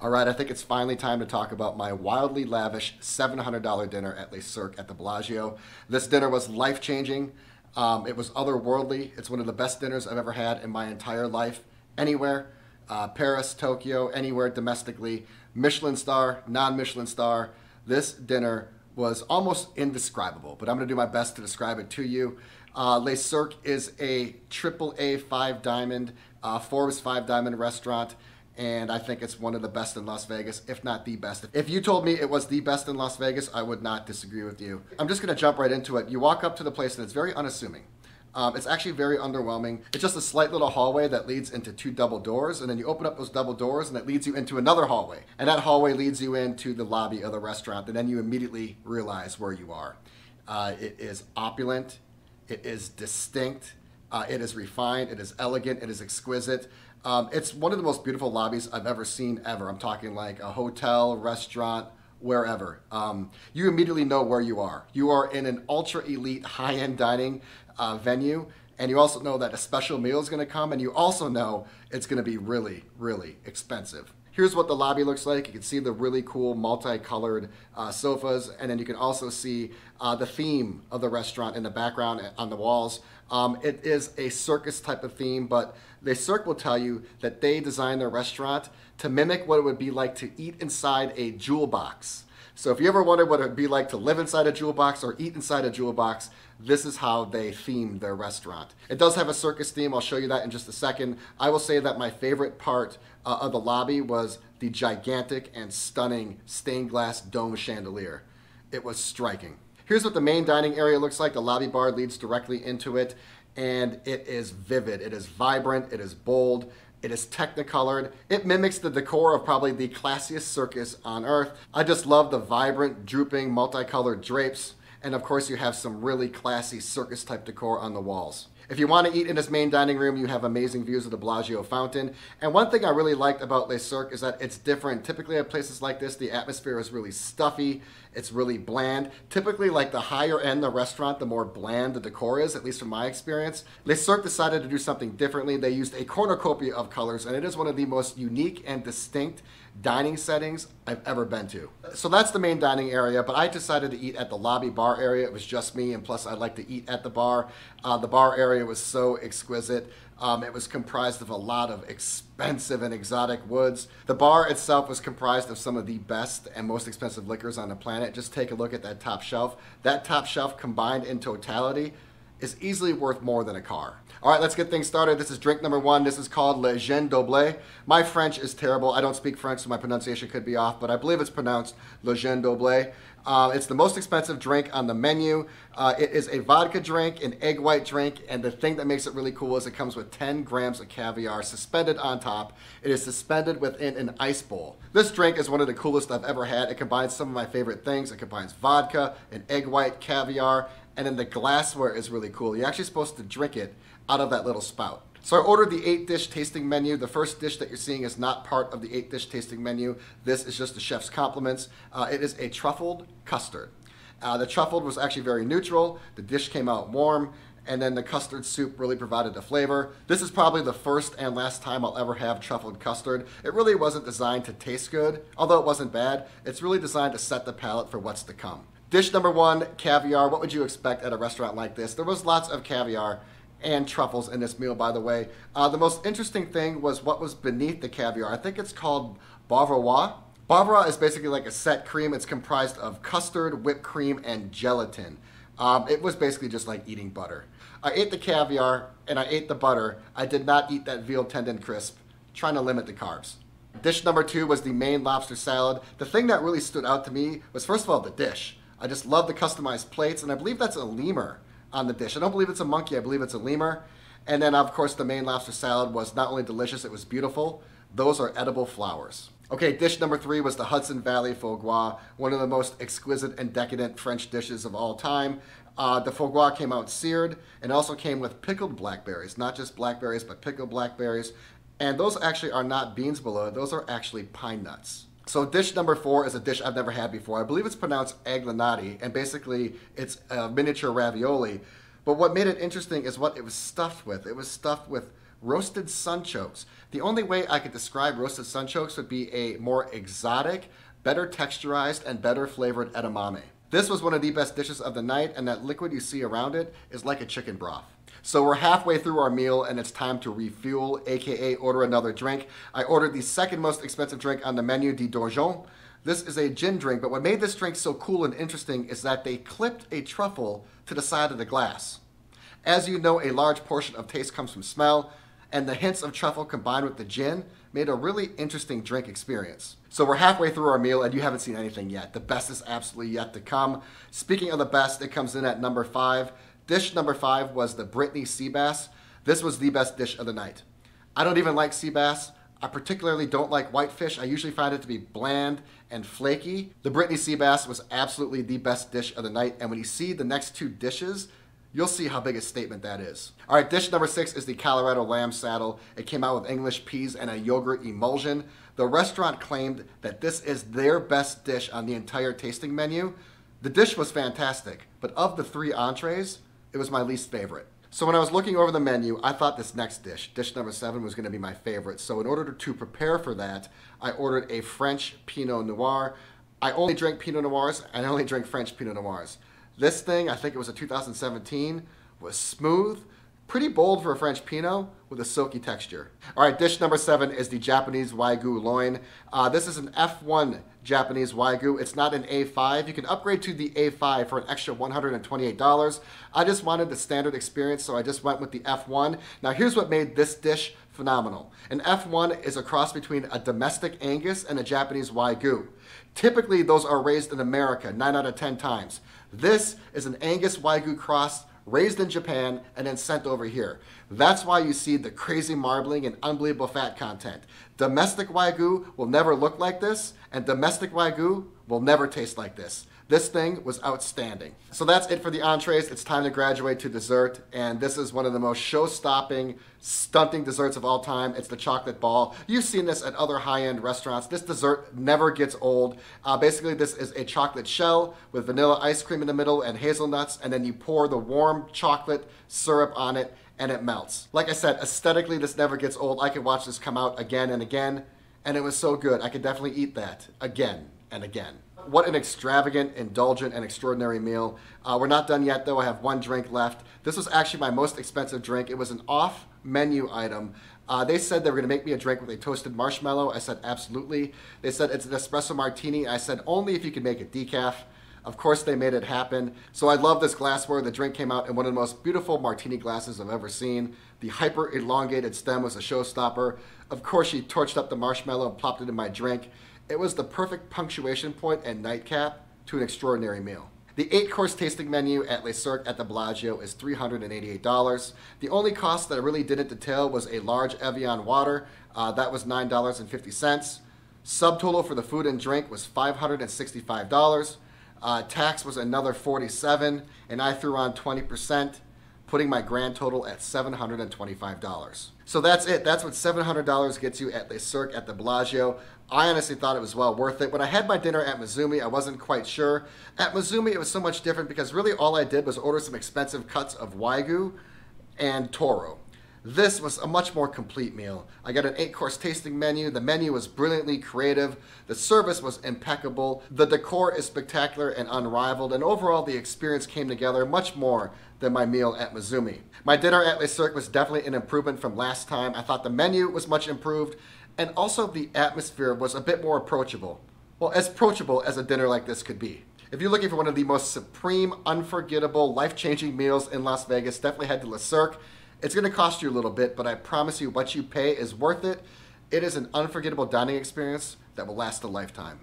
All right, I think it's finally time to talk about my wildly lavish $700 dinner at Le Cirque at the Bellagio. This dinner was life changing. Um, it was otherworldly. It's one of the best dinners I've ever had in my entire life, anywhere. Uh, Paris, Tokyo, anywhere domestically. Michelin star, non Michelin star. This dinner was almost indescribable, but I'm going to do my best to describe it to you. Uh, Le Cirque is a triple A five diamond, uh, Forbes five diamond restaurant and I think it's one of the best in Las Vegas, if not the best. If you told me it was the best in Las Vegas, I would not disagree with you. I'm just gonna jump right into it. You walk up to the place and it's very unassuming. Um, it's actually very underwhelming. It's just a slight little hallway that leads into two double doors, and then you open up those double doors, and it leads you into another hallway. And that hallway leads you into the lobby of the restaurant, and then you immediately realize where you are. Uh, it is opulent, it is distinct, uh, it is refined, it is elegant, it is exquisite. Um, it's one of the most beautiful lobbies I've ever seen ever. I'm talking like a hotel, restaurant, wherever. Um, you immediately know where you are. You are in an ultra elite, high end dining uh, venue, and you also know that a special meal is going to come, and you also know it's going to be really, really expensive. Here's what the lobby looks like. You can see the really cool multicolored uh, sofas, and then you can also see uh, the theme of the restaurant in the background on the walls. Um, it is a circus type of theme, but Le Cirque will tell you that they designed their restaurant to mimic what it would be like to eat inside a jewel box. So if you ever wondered what it would be like to live inside a jewel box or eat inside a jewel box, this is how they themed their restaurant. It does have a circus theme. I'll show you that in just a second. I will say that my favorite part uh, of the lobby was the gigantic and stunning stained glass dome chandelier. It was striking. Here's what the main dining area looks like. The lobby bar leads directly into it, and it is vivid. It is vibrant. It is bold. It is technicolored. It mimics the decor of probably the classiest circus on earth. I just love the vibrant, drooping, multicolored drapes. And of course, you have some really classy circus type decor on the walls. If you want to eat in this main dining room, you have amazing views of the Bellagio fountain. And one thing I really liked about Le Cirque is that it's different. Typically at places like this, the atmosphere is really stuffy. It's really bland. Typically, like the higher end the restaurant, the more bland the decor is, at least from my experience. Le Cirque decided to do something differently. They used a cornucopia of colors, and it is one of the most unique and distinct dining settings I've ever been to. So that's the main dining area, but I decided to eat at the lobby bar area. It was just me, and plus I like to eat at the bar. Uh, the bar area was so exquisite. Um, it was comprised of a lot of expensive and exotic woods. The bar itself was comprised of some of the best and most expensive liquors on the planet. Just take a look at that top shelf. That top shelf combined in totality is easily worth more than a car. All right, let's get things started. This is drink number one. This is called Le Jeune Doble. My French is terrible. I don't speak French, so my pronunciation could be off, but I believe it's pronounced Le Jeune Doble. Uh, it's the most expensive drink on the menu. Uh, it is a vodka drink, an egg white drink, and the thing that makes it really cool is it comes with 10 grams of caviar suspended on top. It is suspended within an ice bowl. This drink is one of the coolest I've ever had. It combines some of my favorite things. It combines vodka, an egg white, caviar, and then the glassware is really cool. You're actually supposed to drink it out of that little spout. So I ordered the eight dish tasting menu. The first dish that you're seeing is not part of the eight dish tasting menu. This is just the chef's compliments. Uh, it is a truffled custard. Uh, the truffled was actually very neutral. The dish came out warm and then the custard soup really provided the flavor. This is probably the first and last time I'll ever have truffled custard. It really wasn't designed to taste good, although it wasn't bad. It's really designed to set the palate for what's to come. Dish number one, caviar. What would you expect at a restaurant like this? There was lots of caviar and truffles in this meal, by the way. Uh, the most interesting thing was what was beneath the caviar. I think it's called bavarois. Bavarois is basically like a set cream. It's comprised of custard, whipped cream, and gelatin. Um, it was basically just like eating butter. I ate the caviar and I ate the butter. I did not eat that veal tendon crisp, trying to limit the carbs. Dish number two was the Maine lobster salad. The thing that really stood out to me was first of all the dish. I just love the customized plates, and I believe that's a lemur on the dish. I don't believe it's a monkey, I believe it's a lemur. And then, of course, the Maine lobster salad was not only delicious, it was beautiful. Those are edible flowers. Okay, dish number three was the Hudson Valley foie gras, one of the most exquisite and decadent French dishes of all time. Uh, the foie gras came out seared and also came with pickled blackberries, not just blackberries, but pickled blackberries. And those actually are not beans below, those are actually pine nuts. So dish number four is a dish I've never had before. I believe it's pronounced aglinati, and basically it's a miniature ravioli. But what made it interesting is what it was stuffed with. It was stuffed with roasted sunchokes. The only way I could describe roasted sunchokes would be a more exotic, better texturized, and better flavored edamame. This was one of the best dishes of the night, and that liquid you see around it is like a chicken broth. So we're halfway through our meal and it's time to refuel, aka order another drink. I ordered the second most expensive drink on the menu, the Dorjon. This is a gin drink, but what made this drink so cool and interesting is that they clipped a truffle to the side of the glass. As you know, a large portion of taste comes from smell, and the hints of truffle combined with the gin made a really interesting drink experience. So we're halfway through our meal and you haven't seen anything yet. The best is absolutely yet to come. Speaking of the best, it comes in at number five. Dish number five was the Brittany sea bass. This was the best dish of the night. I don't even like sea bass. I particularly don't like whitefish. I usually find it to be bland and flaky. The Brittany sea bass was absolutely the best dish of the night. And when you see the next two dishes, you'll see how big a statement that is. All right, dish number six is the Colorado lamb saddle. It came out with English peas and a yogurt emulsion. The restaurant claimed that this is their best dish on the entire tasting menu. The dish was fantastic, but of the three entrees, it was my least favorite. So when I was looking over the menu, I thought this next dish, dish number seven, was going to be my favorite. So in order to prepare for that, I ordered a French Pinot Noir. I only drink Pinot Noirs, and I only drink French Pinot Noirs. This thing, I think it was a 2017, was smooth, Pretty bold for a French Pinot with a silky texture. All right, dish number seven is the Japanese Wagyu loin. Uh, this is an F1 Japanese Wagyu. It's not an A5. You can upgrade to the A5 for an extra $128. I just wanted the standard experience, so I just went with the F1. Now here's what made this dish phenomenal. An F1 is a cross between a domestic Angus and a Japanese Wagyu. Typically, those are raised in America 9 out of 10 times. This is an Angus Wagyu cross raised in Japan, and then sent over here. That's why you see the crazy marbling and unbelievable fat content. Domestic Wagyu will never look like this, and domestic Wagyu will never taste like this. This thing was outstanding. So that's it for the entrees. It's time to graduate to dessert. And this is one of the most show-stopping, stunting desserts of all time. It's the chocolate ball. You've seen this at other high-end restaurants. This dessert never gets old. Uh, basically, this is a chocolate shell with vanilla ice cream in the middle and hazelnuts. And then you pour the warm chocolate syrup on it and it melts. Like I said, aesthetically, this never gets old. I could watch this come out again and again. And it was so good. I could definitely eat that again and again what an extravagant, indulgent, and extraordinary meal. Uh, we're not done yet, though. I have one drink left. This was actually my most expensive drink. It was an off menu item. Uh, they said they were going to make me a drink with a toasted marshmallow. I said, absolutely. They said it's an espresso martini. I said, only if you can make it decaf. Of course, they made it happen. So I love this glassware. The drink came out in one of the most beautiful martini glasses I've ever seen. The hyper elongated stem was a showstopper. Of course, she torched up the marshmallow and plopped it in my drink. It was the perfect punctuation point and nightcap to an extraordinary meal. The eight course tasting menu at Le Cirque at the Bellagio is $388. The only cost that I really didn't detail was a large Evian water. Uh, that was $9.50. Subtotal for the food and drink was $565. Uh, tax was another 47 and I threw on 20% putting my grand total at $725. So that's it. That's what $700 gets you at Le Cirque at the Bellagio. I honestly thought it was well worth it. When I had my dinner at Mizumi, I wasn't quite sure. At Mizumi, it was so much different because really all I did was order some expensive cuts of Wagyu and Toro. This was a much more complete meal. I got an eight course tasting menu. The menu was brilliantly creative. The service was impeccable. The decor is spectacular and unrivaled. And overall, the experience came together much more than my meal at Mizumi. My dinner at Le Cirque was definitely an improvement from last time. I thought the menu was much improved. And also the atmosphere was a bit more approachable. Well, as approachable as a dinner like this could be. If you're looking for one of the most supreme, unforgettable, life-changing meals in Las Vegas, definitely head to Le Cirque. It's going to cost you a little bit, but I promise you what you pay is worth it. It is an unforgettable dining experience that will last a lifetime.